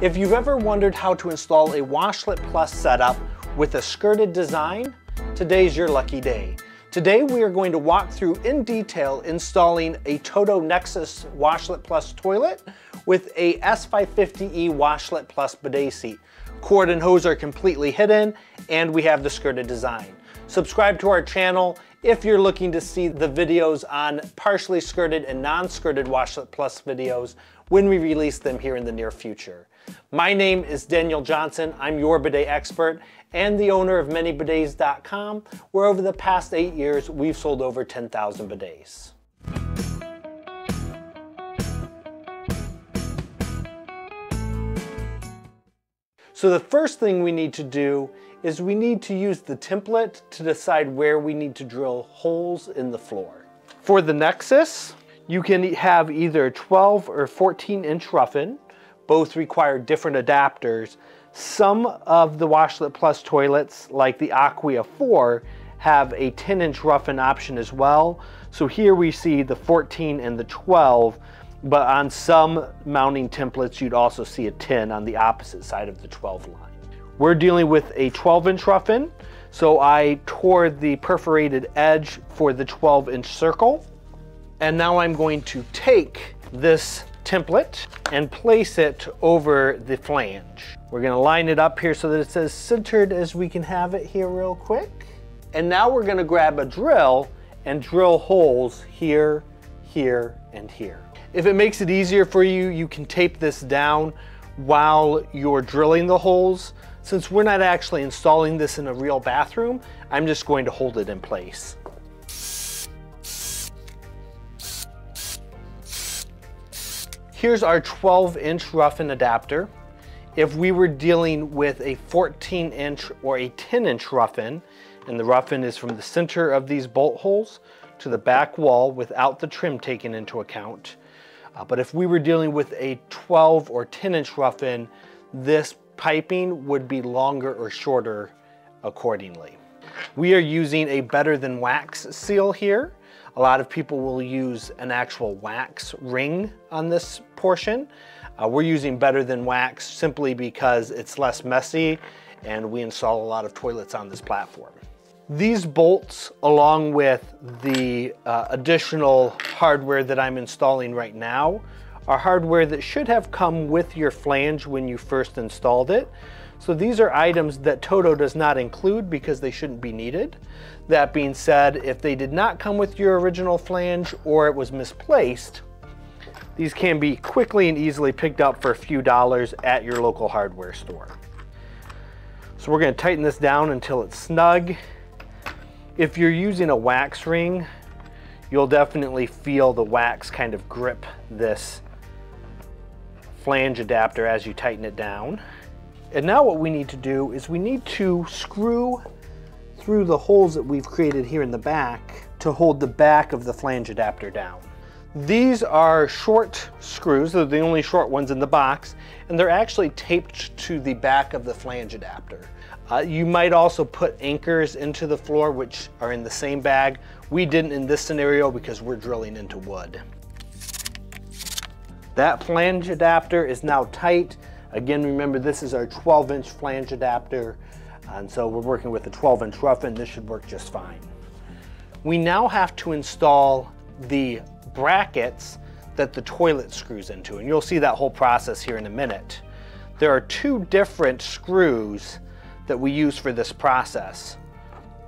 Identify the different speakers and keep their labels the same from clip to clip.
Speaker 1: If you've ever wondered how to install a Washlet Plus setup with a skirted design, today's your lucky day. Today we are going to walk through in detail installing a Toto Nexus Washlet Plus toilet with a S550E Washlet Plus bidet seat. Cord and hose are completely hidden and we have the skirted design. Subscribe to our channel if you're looking to see the videos on partially skirted and non-skirted Washlet Plus videos when we release them here in the near future. My name is Daniel Johnson. I'm your bidet expert and the owner of ManyBidets.com, where over the past eight years, we've sold over 10,000 bidets. So the first thing we need to do is we need to use the template to decide where we need to drill holes in the floor. For the Nexus, you can have either 12 or 14 inch rough-in. Both require different adapters. Some of the Washlet Plus toilets, like the Aquia 4, have a 10 inch rough-in option as well. So here we see the 14 and the 12, but on some mounting templates, you'd also see a 10 on the opposite side of the 12 line. We're dealing with a 12 inch rough-in, so I tore the perforated edge for the 12 inch circle. And now I'm going to take this template and place it over the flange. We're gonna line it up here so that it's as centered as we can have it here real quick. And now we're gonna grab a drill and drill holes here, here, and here. If it makes it easier for you, you can tape this down while you're drilling the holes since we're not actually installing this in a real bathroom, I'm just going to hold it in place. Here's our 12 inch rough-in adapter. If we were dealing with a 14 inch or a 10 inch rough-in, and the rough-in is from the center of these bolt holes to the back wall without the trim taken into account. Uh, but if we were dealing with a 12 or 10 inch rough-in, this piping would be longer or shorter accordingly. We are using a better than wax seal here. A lot of people will use an actual wax ring on this portion. Uh, we're using better than wax simply because it's less messy and we install a lot of toilets on this platform. These bolts, along with the uh, additional hardware that I'm installing right now, are hardware that should have come with your flange when you first installed it. So these are items that Toto does not include because they shouldn't be needed. That being said, if they did not come with your original flange or it was misplaced, these can be quickly and easily picked up for a few dollars at your local hardware store. So we're gonna tighten this down until it's snug. If you're using a wax ring, you'll definitely feel the wax kind of grip this flange adapter as you tighten it down. And now what we need to do is we need to screw through the holes that we've created here in the back to hold the back of the flange adapter down. These are short screws, they're the only short ones in the box, and they're actually taped to the back of the flange adapter. Uh, you might also put anchors into the floor, which are in the same bag. We didn't in this scenario because we're drilling into wood. That flange adapter is now tight. Again, remember this is our 12 inch flange adapter. And so we're working with a 12 inch rough-in This should work just fine. We now have to install the brackets that the toilet screws into. And you'll see that whole process here in a minute. There are two different screws that we use for this process.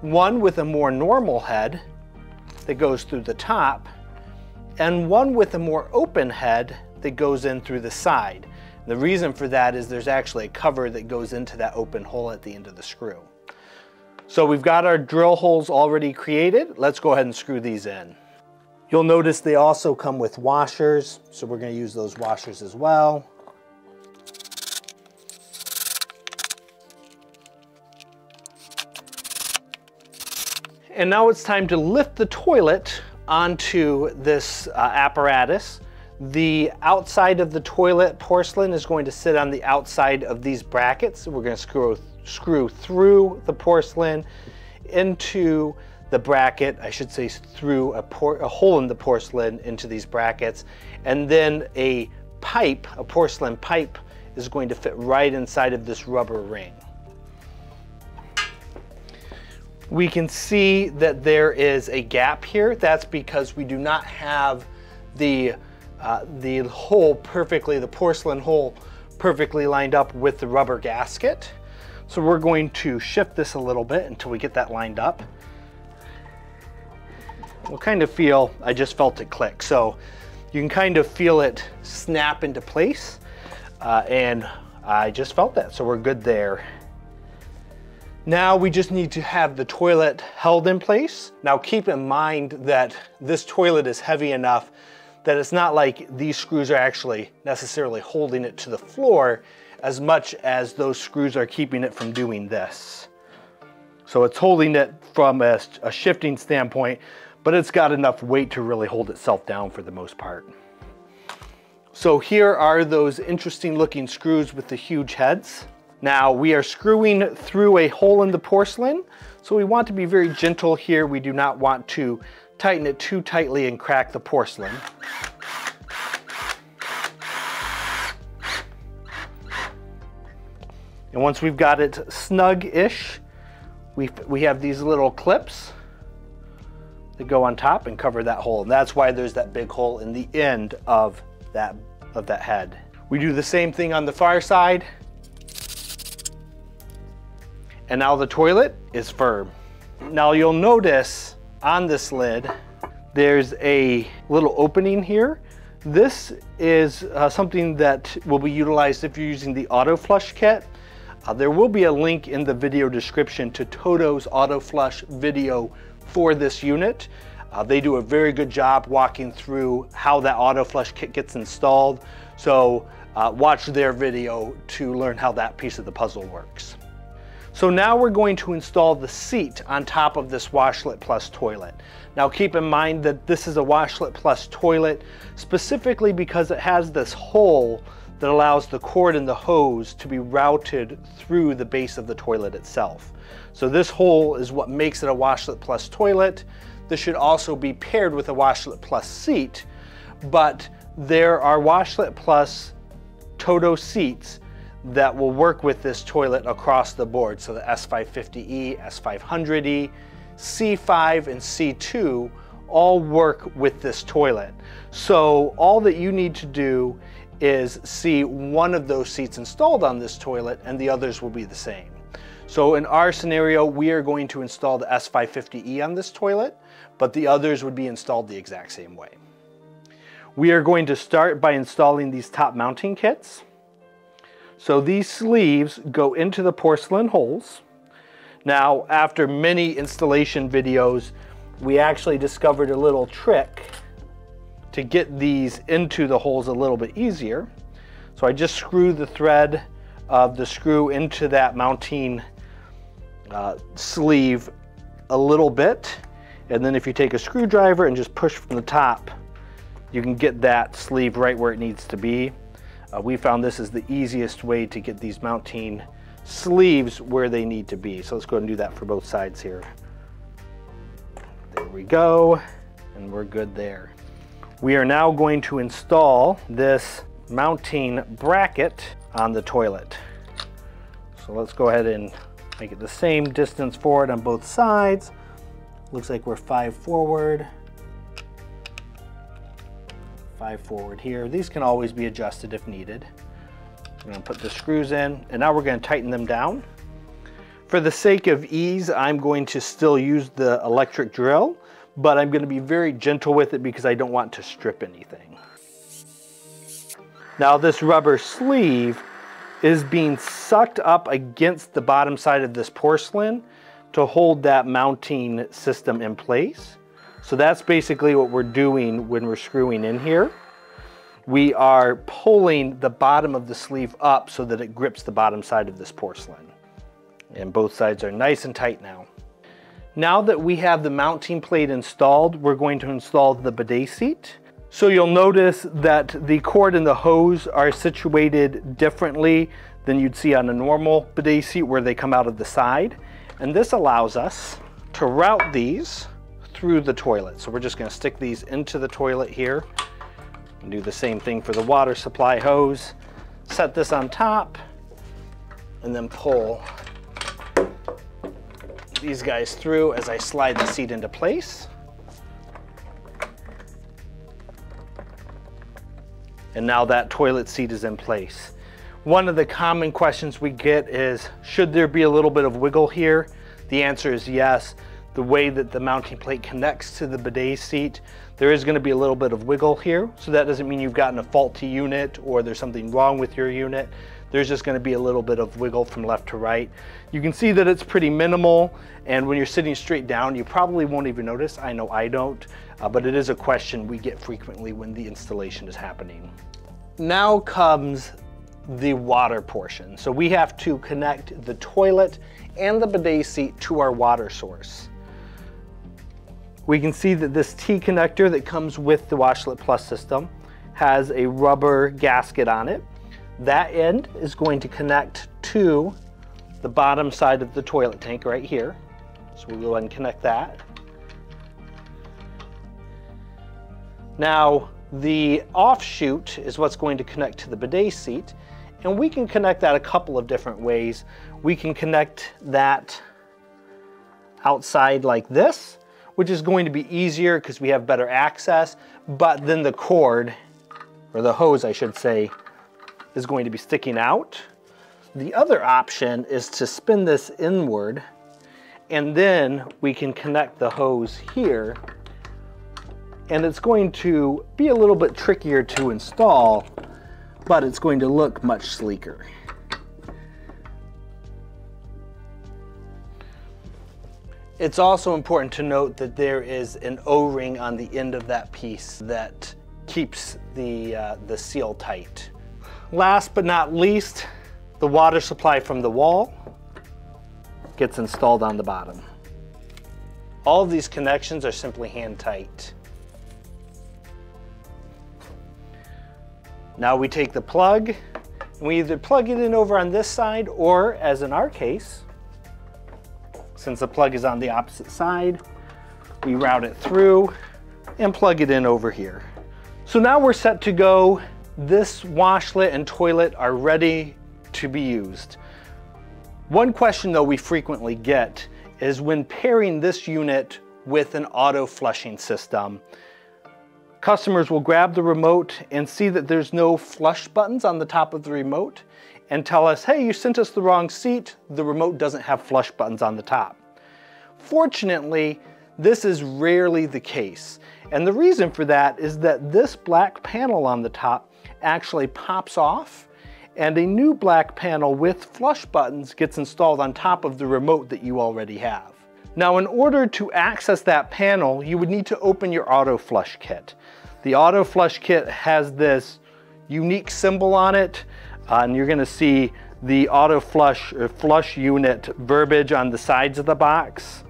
Speaker 1: One with a more normal head that goes through the top and one with a more open head that goes in through the side. The reason for that is there's actually a cover that goes into that open hole at the end of the screw. So we've got our drill holes already created. Let's go ahead and screw these in. You'll notice they also come with washers, so we're gonna use those washers as well. And now it's time to lift the toilet onto this uh, apparatus. The outside of the toilet porcelain is going to sit on the outside of these brackets. We're going to screw, screw through the porcelain into the bracket, I should say through a, a, hole in the porcelain into these brackets, and then a pipe, a porcelain pipe, is going to fit right inside of this rubber ring. We can see that there is a gap here. That's because we do not have the, uh, the hole perfectly, the porcelain hole perfectly lined up with the rubber gasket. So we're going to shift this a little bit until we get that lined up. We'll kind of feel, I just felt it click. So you can kind of feel it snap into place. Uh, and I just felt that, so we're good there. Now we just need to have the toilet held in place. Now keep in mind that this toilet is heavy enough that it's not like these screws are actually necessarily holding it to the floor as much as those screws are keeping it from doing this. So it's holding it from a, a shifting standpoint, but it's got enough weight to really hold itself down for the most part. So here are those interesting looking screws with the huge heads. Now we are screwing through a hole in the porcelain, so we want to be very gentle here. We do not want to tighten it too tightly and crack the porcelain. And once we've got it snug-ish, we, we have these little clips that go on top and cover that hole. And that's why there's that big hole in the end of that, of that head. We do the same thing on the far side. And now the toilet is firm. Now you'll notice on this lid, there's a little opening here. This is uh, something that will be utilized if you're using the auto flush kit. Uh, there will be a link in the video description to Toto's auto flush video for this unit. Uh, they do a very good job walking through how that auto flush kit gets installed. So uh, watch their video to learn how that piece of the puzzle works. So now we're going to install the seat on top of this Washlet Plus toilet. Now keep in mind that this is a Washlet Plus toilet specifically because it has this hole that allows the cord and the hose to be routed through the base of the toilet itself. So this hole is what makes it a Washlet Plus toilet. This should also be paired with a Washlet Plus seat, but there are Washlet Plus Toto seats that will work with this toilet across the board. So the S550E, S500E, C5, and C2 all work with this toilet. So all that you need to do is see one of those seats installed on this toilet and the others will be the same. So in our scenario, we are going to install the S550E on this toilet, but the others would be installed the exact same way. We are going to start by installing these top mounting kits. So these sleeves go into the porcelain holes. Now, after many installation videos, we actually discovered a little trick to get these into the holes a little bit easier. So I just screw the thread of the screw into that mounting uh, sleeve a little bit. And then if you take a screwdriver and just push from the top, you can get that sleeve right where it needs to be. Uh, we found this is the easiest way to get these mounting sleeves where they need to be. So let's go and do that for both sides here. There we go, and we're good there. We are now going to install this mounting bracket on the toilet. So let's go ahead and make it the same distance forward on both sides. Looks like we're five forward, five forward here. These can always be adjusted if needed. I'm gonna put the screws in and now we're gonna tighten them down. For the sake of ease, I'm going to still use the electric drill but I'm gonna be very gentle with it because I don't want to strip anything. Now this rubber sleeve is being sucked up against the bottom side of this porcelain to hold that mounting system in place. So that's basically what we're doing when we're screwing in here. We are pulling the bottom of the sleeve up so that it grips the bottom side of this porcelain. And both sides are nice and tight now. Now that we have the mounting plate installed, we're going to install the bidet seat. So you'll notice that the cord and the hose are situated differently than you'd see on a normal bidet seat where they come out of the side. And this allows us to route these through the toilet. So we're just gonna stick these into the toilet here and do the same thing for the water supply hose. set this on top and then pull these guys through as I slide the seat into place. And now that toilet seat is in place. One of the common questions we get is, should there be a little bit of wiggle here? The answer is yes. The way that the mounting plate connects to the bidet seat, there is gonna be a little bit of wiggle here. So that doesn't mean you've gotten a faulty unit or there's something wrong with your unit. There's just gonna be a little bit of wiggle from left to right. You can see that it's pretty minimal. And when you're sitting straight down, you probably won't even notice. I know I don't, uh, but it is a question we get frequently when the installation is happening. Now comes the water portion. So we have to connect the toilet and the bidet seat to our water source. We can see that this T-connector that comes with the Washlet Plus system has a rubber gasket on it. That end is going to connect to the bottom side of the toilet tank right here. So we'll go ahead and connect that. Now, the offshoot is what's going to connect to the bidet seat. And we can connect that a couple of different ways. We can connect that outside like this, which is going to be easier because we have better access, but then the cord, or the hose I should say, is going to be sticking out. The other option is to spin this inward and then we can connect the hose here and it's going to be a little bit trickier to install but it's going to look much sleeker. It's also important to note that there is an O-ring on the end of that piece that keeps the, uh, the seal tight. Last but not least, the water supply from the wall gets installed on the bottom. All of these connections are simply hand tight. Now we take the plug and we either plug it in over on this side or as in our case, since the plug is on the opposite side, we route it through and plug it in over here. So now we're set to go. This washlet and toilet are ready to be used. One question though we frequently get is when pairing this unit with an auto flushing system, Customers will grab the remote and see that there's no flush buttons on the top of the remote and tell us, hey, you sent us the wrong seat. The remote doesn't have flush buttons on the top. Fortunately, this is rarely the case. And the reason for that is that this black panel on the top actually pops off and a new black panel with flush buttons gets installed on top of the remote that you already have. Now in order to access that panel, you would need to open your auto flush kit. The auto flush kit has this unique symbol on it, uh, and you're gonna see the auto flush or flush unit verbiage on the sides of the box.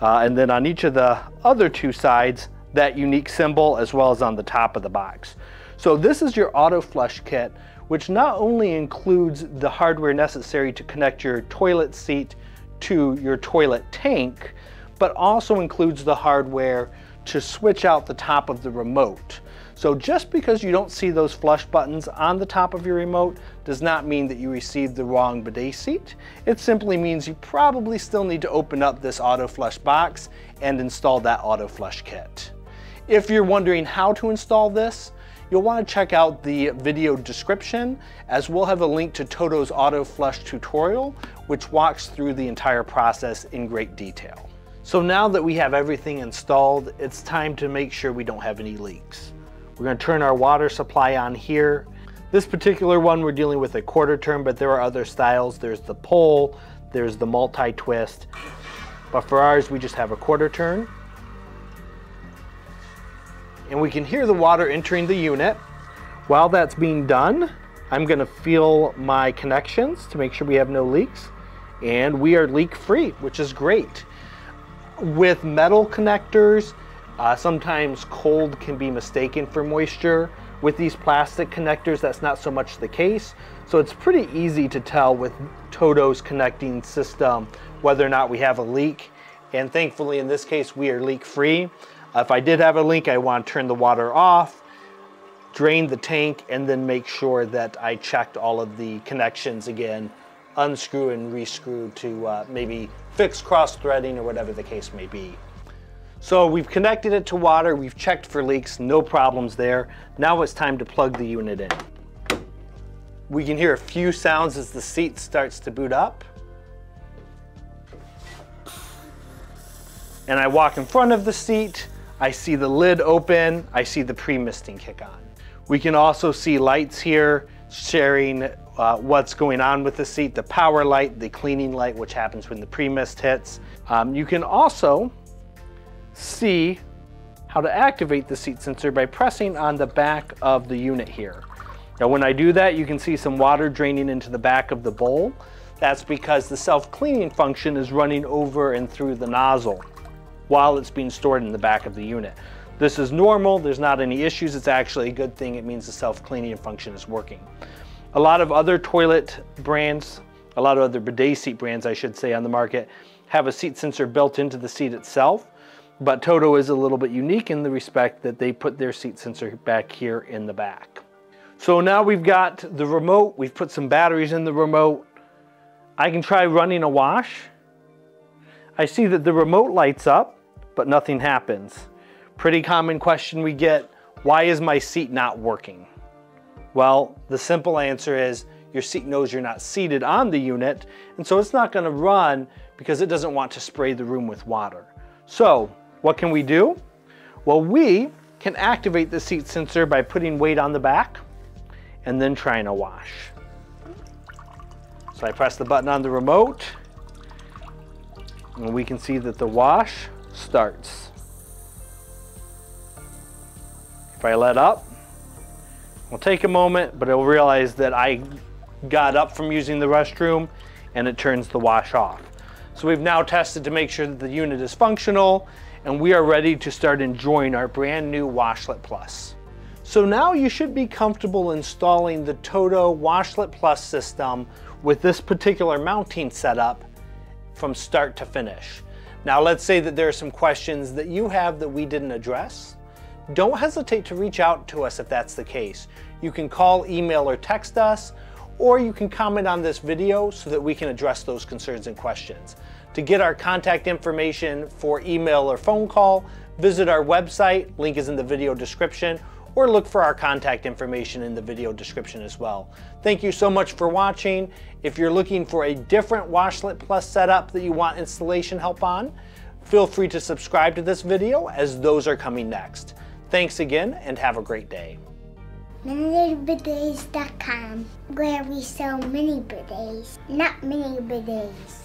Speaker 1: Uh, and then on each of the other two sides, that unique symbol as well as on the top of the box. So this is your auto flush kit, which not only includes the hardware necessary to connect your toilet seat to your toilet tank, but also includes the hardware to switch out the top of the remote. So just because you don't see those flush buttons on the top of your remote does not mean that you received the wrong bidet seat. It simply means you probably still need to open up this auto flush box and install that auto flush kit. If you're wondering how to install this, you'll want to check out the video description as we'll have a link to Toto's auto flush tutorial which walks through the entire process in great detail. So now that we have everything installed, it's time to make sure we don't have any leaks. We're gonna turn our water supply on here. This particular one, we're dealing with a quarter turn, but there are other styles. There's the pole, there's the multi-twist. But for ours, we just have a quarter turn. And we can hear the water entering the unit. While that's being done, I'm gonna feel my connections to make sure we have no leaks and we are leak free, which is great. With metal connectors, uh, sometimes cold can be mistaken for moisture. With these plastic connectors, that's not so much the case. So it's pretty easy to tell with Toto's connecting system whether or not we have a leak. And thankfully, in this case, we are leak free. Uh, if I did have a leak, I want to turn the water off, drain the tank, and then make sure that I checked all of the connections again, unscrew and rescrew to uh, maybe fix cross threading or whatever the case may be. So we've connected it to water, we've checked for leaks, no problems there. Now it's time to plug the unit in. We can hear a few sounds as the seat starts to boot up. And I walk in front of the seat, I see the lid open, I see the pre-misting kick on. We can also see lights here sharing uh, what's going on with the seat, the power light, the cleaning light, which happens when the pre-mist hits. Um, you can also see how to activate the seat sensor by pressing on the back of the unit here. Now when I do that, you can see some water draining into the back of the bowl. That's because the self-cleaning function is running over and through the nozzle while it's being stored in the back of the unit. This is normal, there's not any issues, it's actually a good thing, it means the self-cleaning function is working. A lot of other toilet brands, a lot of other bidet seat brands I should say on the market, have a seat sensor built into the seat itself. But Toto is a little bit unique in the respect that they put their seat sensor back here in the back. So now we've got the remote, we've put some batteries in the remote. I can try running a wash. I see that the remote lights up, but nothing happens. Pretty common question we get, why is my seat not working? Well, the simple answer is your seat knows you're not seated on the unit, and so it's not gonna run because it doesn't want to spray the room with water. So what can we do? Well, we can activate the seat sensor by putting weight on the back and then trying a wash. So I press the button on the remote and we can see that the wash starts. If I let up, it'll take a moment, but it'll realize that I got up from using the restroom and it turns the wash off. So we've now tested to make sure that the unit is functional and we are ready to start enjoying our brand new Washlet Plus. So now you should be comfortable installing the Toto Washlet Plus system with this particular mounting setup from start to finish. Now let's say that there are some questions that you have that we didn't address. Don't hesitate to reach out to us if that's the case. You can call, email, or text us, or you can comment on this video so that we can address those concerns and questions. To get our contact information for email or phone call, visit our website, link is in the video description, or look for our contact information in the video description as well. Thank you so much for watching. If you're looking for a different Washlet Plus setup that you want installation help on, feel free to subscribe to this video as those are coming next. Thanks again and have a great day.
Speaker 2: ManyBidets.com, where we sell mini bidets, not mini bidets.